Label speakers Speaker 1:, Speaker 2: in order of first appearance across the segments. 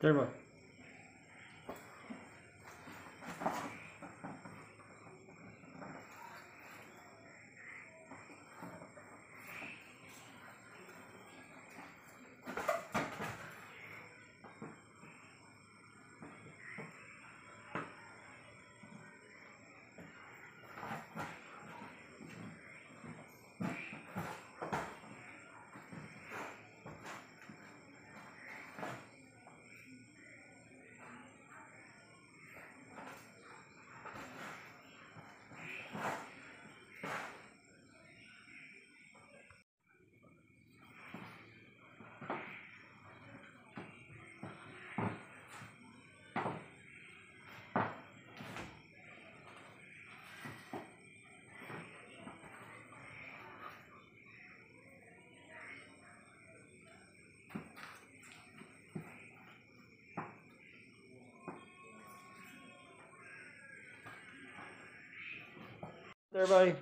Speaker 1: Turbo. Turbo.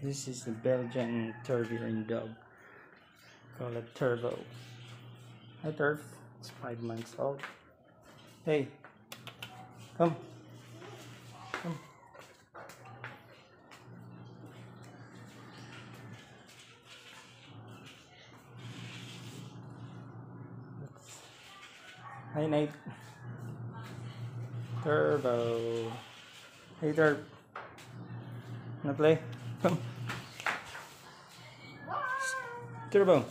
Speaker 1: This is the Belgian Tervuren dog. Call it Turbo. Hi Turf. It's five months old. Hey. Come. Come. Hi Nate. Turbo. Hey Turbo. Wanna play? Come. Turbo.